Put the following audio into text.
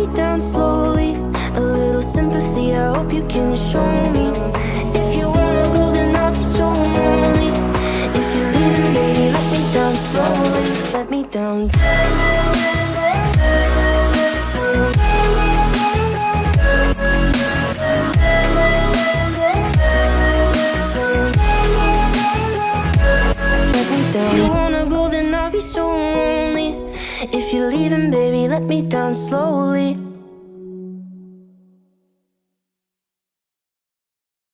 me down slowly. A little sympathy, I hope you can show me. If you wanna go, then I'll be so lonely. If you're leaving, baby, let me down slowly. Let me down. If you're leaving, baby, let me down slowly.